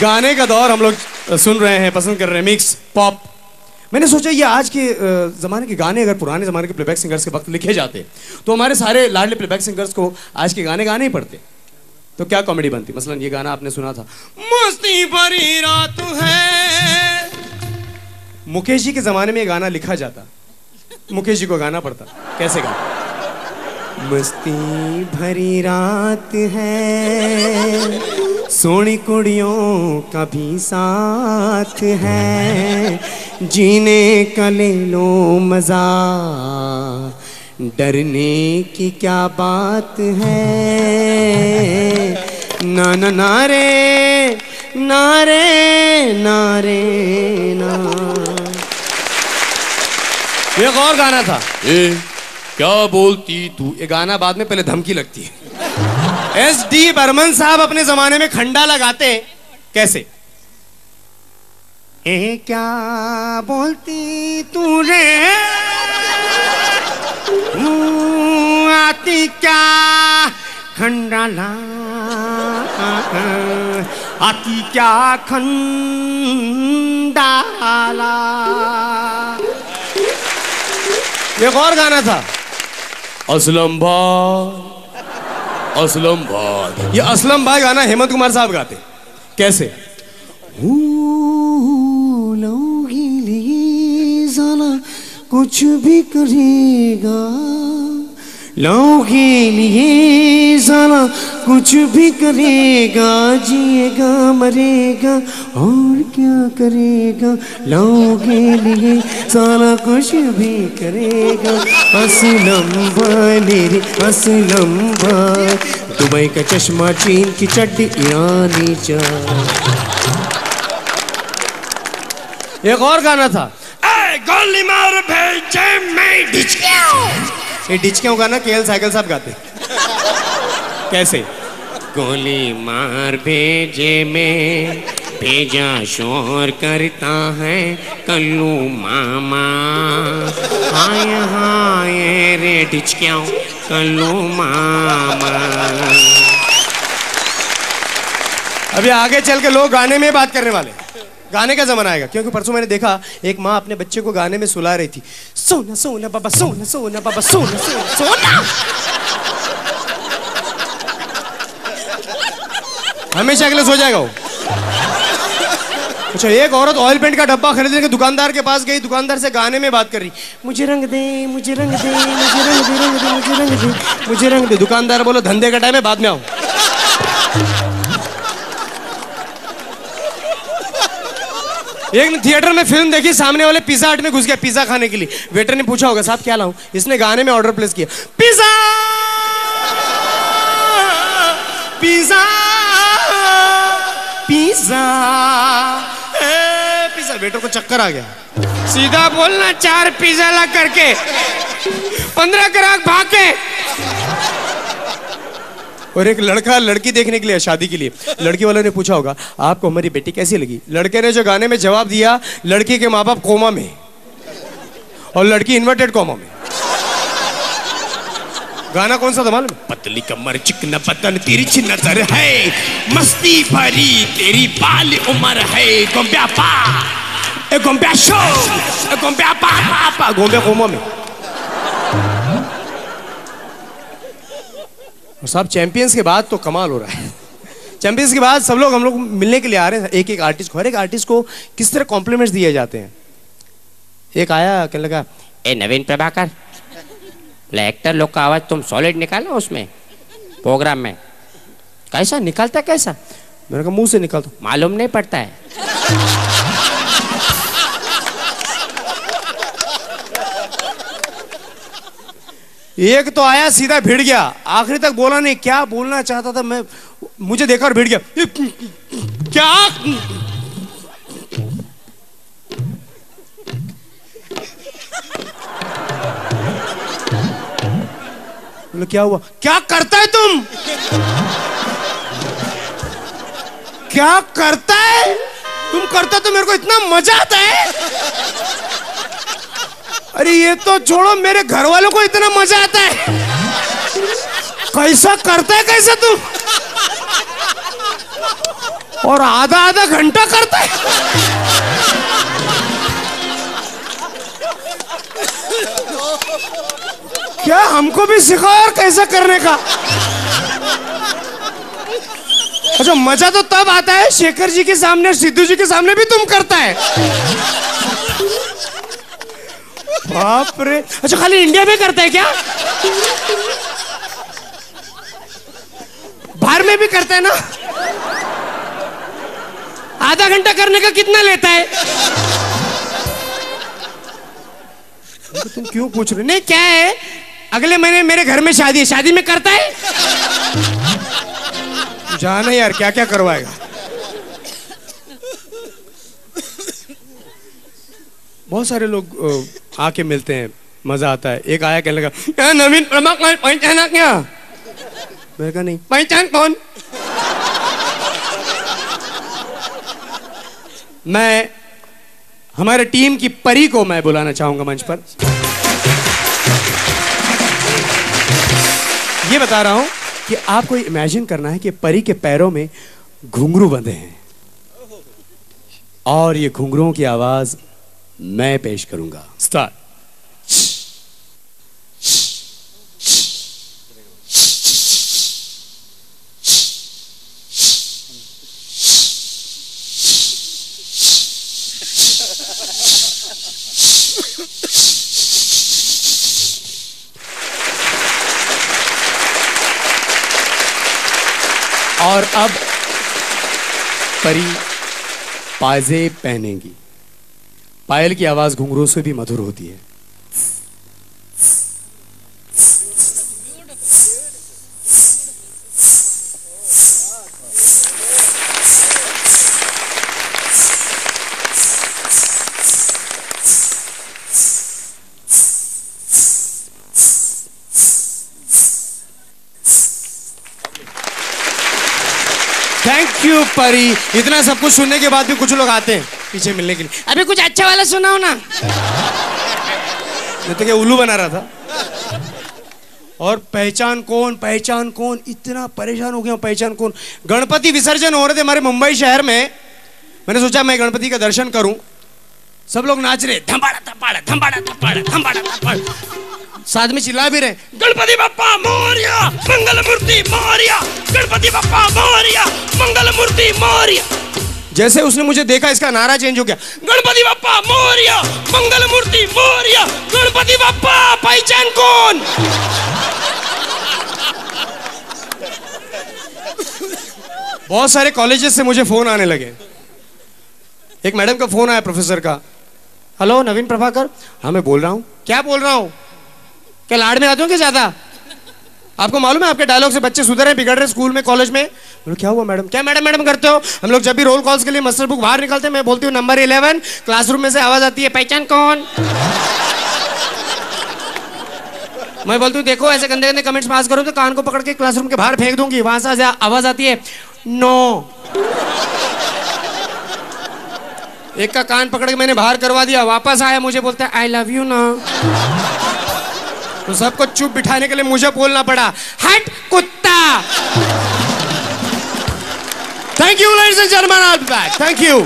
गाने का दौर हम लोग सुन रहे हैं, पसंद कर रहे हैं मिक्स पॉप मैंने सोचा ये आज के ज़माने के गाने अगर पुराने ज़माने के प्लेबैक सिंगर्स के वक्त लिखे जाते तो हमारे सारे लाडले प्लेबैक सिंगर्स को आज के गाने गाने ही पड़ते। तो क्या कॉमेडी बनती? मसलन ये गाना आपने सुना था। मस्ती भरी रात है। मुकेश जी के ज़माने में ये गाना लिखा जाता। मुकेश जी को गाना पड़ता। कैसे गा मस्ती भरी रात है। सोनी कुड़ियों का भी साथ है जीने का ले लो मज़ा। डरने की क्या बात है? ना ना नारे नारे नारे ना एक और गाना था। ए क्या बोलती तू? ये गाना बाद में पहले धमकी लगती है। एस डी बर्मन साहब अपने जमाने में खंडा लगाते कैसे? ए क्या बोलती तू रे? आती क्या? खंडाला आती क्या खंडाला एक और गाना था। असलम भाई। असलम भाई ये असलम भाई गाना हेमंत कुमार साहब गाते। कैसे? कुछ भी करेगा। लौ के लिए साला कुछ भी करेगा जिएगा मरेगा और क्या करेगा? लौ के लिए साला कुछ भी करेगा। असलम भाई मेरे असलम भाई दुबई का चश्मा चीन की चड्डी ईरानी चाय एक और गाना था। ए, गोली मार भेजे मैं डिचकियाँ ये डिचकियों गाना? केएल साइकिल साहब गाते। कैसे? गोली मार भेजे में भेजा शोर करता है कल्लू मामा। हाय हाय रे डिचकियाँ कल्लू मामा। अभी आगे चल के लोग गाने में बात करने वाले। गाने का जमाना आएगा, क्योंकि परसों मैंने देखा, एक माँ अपने बच्चे को गाने में सुला रही थी। सोना सोना, बाबा, सोना सोना, बाबा, सोना सोना सोना। हमेशा अगले सो जाएगा वो। अच्छा एक औरत ऑयल पेंट का डब्बा खरीदने के दुकानदार के पास गई, दुकानदार से गाने में बात कर रही। मुझे रंग दे, मुझे रंग दे, मुझे रंग दे रंग दे, मुझे रंग दे, मुझे रंग दे। दुकानदार बोलो, धंधे का टाइम है, बाद में आओ। एक ने थिएटर में फ़िल्म देखी, सामने वाले पिज्जा हट में घुस गया पिज्जा खाने के लिए। वेटर ने पूछा होगा, साहब, क्या लाऊं? इसने गाने में ऑर्डर प्लेस किया। Pizza pizza pizza pizza waiter को चक्कर आ गया। सीधा बोलना, चार पिज्जा ला करके। पंद्रह ग्राहक भाग के और एक लड़का लड़की देखने के लिए, शादी के लिए। लड़की वालों ने पूछा होगा, आपको हमारी बेटी कैसी लगी? लड़के ने जो गाने में जवाब दिया, लड़की के माँ बाप कोमा में और लड़की इन्वर्टेड कोमा में। गाना कौन सा था मालूम? पतली कमर, चिकना बदन तिरछी नज़र है। मस्ती भरी, तेरी बाल उम्र है। गोम्ब्या पा गोम्ब्या शो गोम्ब्या पा पा पा गोम्ब्या कोमा में। और साहब चैंपियंस के बाद तो कमाल हो रहा है। चैंपियंस के बाद सब लोग हम लोग मिलने के लिए आ रहे हैं। एक एक आर्टिस्ट को, हर एक आर्टिस्ट को किस तरह कॉम्प्लीमेंट्स दिए जाते हैं? एक आया, कहने लगा, ए, नवीन प्रभाकर एक्टर लोग का आवाज़ तुम सॉलिड निकालो उसमें प्रोग्राम में। कैसा? निकलता कैसा? मैंने कहा, मुँह से निकल दो मालूम नहीं पड़ता है। एक तो आया, सीधा भिड़ गया। आखिरी तक बोला नहीं, क्या बोलना चाहता था मैं? मुझे देखा और भिड़ गया। क्या? बोले, क्या हुआ? क्या करता है तुम? क्या करता है? तुम करता तो मेरे को इतना मज़ा आता है। अरे ये तो छोड़ो, मेरे घर वालों को इतना मज़ा आता है। कैसा करता है, कैसा तू? और आधा आधा घंटा करता है। क्या हमको भी सिखाओ यार कैसे करने का? अच्छा मज़ा तो तब आता है, शेखर जी के सामने सिद्धू जी के सामने भी तुम करता है। बाप रे। अच्छा खाली इंडिया में करता है क्या? बाहर में भी करता है ना? आधा घंटा करने का कितना लेता है? तो तुम क्यों पूछ रहे नहीं, क्या है? अगले महीने मेरे घर में शादी है। शादी में करता है? जाना यार क्या क्या करवाएगा? बहुत सारे लोग आके मिलते हैं। मज़ा आता है। एक आया कहने लगा क्या नवीन प्रमाक पहचाना क्या? मैंने कहा, नहीं। पहचान कौन? मैं, हमारे टीम की परी को मैं बुलाना चाहूँगा मंच पर। ये बता रहा हूँ कि आपको इमेजिन करना है कि परी के पैरों में घुंघरू बंधे हैं। और ये घुंघरुओं की आवाज़ मैं पेश करूँगा। स्टार्ट और अब परी पाजे पहनेगी। पायल की आवाज़ घुंघरू से भी मधुर होती है। थैंक यू परी इतना सब कुछ सुनने के बाद भी कुछ लोग आते हैं। पीछे मिलने के लिए। अभी कुछ अच्छा वाला सुनाओ ना। मैं तो क्या उल्लू बना रहा था? और पहचान कौन पहचान कौन? इतना परेशान हो गया पहचान कौन? गणपति विसर्जन हो रहे थे हमारे मुंबई शहर में। मैंने सोचा मैं गणपति का दर्शन करूँ। सब लोग नाच रहे, धम्बाड़ा धम्बाड़ा धम्बाड़ा धम्बाड़ा धम्बाड़ा धम्बाड़ा। साथ में चिल्ला भी रहे, गणपति बप्पा, मोरिया मंगल मूर्ति मोरिया, गणपति बप्पा, मोरिया मंगल मूर्ति मोरिया। जैसे उसने मुझे देखा, इसका नारा चेंज हो गया। गणपति बप्पा, मोरिया, मंगल मूर्ति, मोरिया, गणपति बप्पा पहचान कौन? बहुत सारे कॉलेजेस से मुझे फ़ोन आने लगे। एक मैडम का फ़ोन आया प्रोफेसर का। हेलो नवीन प्रभाकर? हाँ मैं बोल रहा हूँ। क्या बोल रहा हूँ? क्या लाड़ में आते हो क्या ज़्यादा? आपको मालूम है आपके डायलॉग से बच्चे सुधर रहे बिगड़ रहे स्कूल में कॉलेज में? बोले, क्या हुआ मैडम? क्या मैडम मैडम करते हो? हम लोग जब भी रोल कॉल्स के लिए मस्टर बुक बाहर निकलते हैं, मैं बोलती हूँ नंबर इलेवन क्लासरूम में से आवाज़ आती है, पहचान कौन? मैं बोलती हूँ, देखो, ऐसे गंदे गंदे कमेंट्स पास करो तो कान को पकड़ के क्लासरूम के बाहर फेंक दूँगी, वहाँ से आवाज़ आती है नो एक का कान पकड़ के मैंने बाहर करवा दिया, वापस आया, मुझे बोलता है आई लव यू ना. तो सबको चुप बिठाने के लिए मुझे बोलना पड़ा, हट, कुत्ता! Thank you ladies and German thank you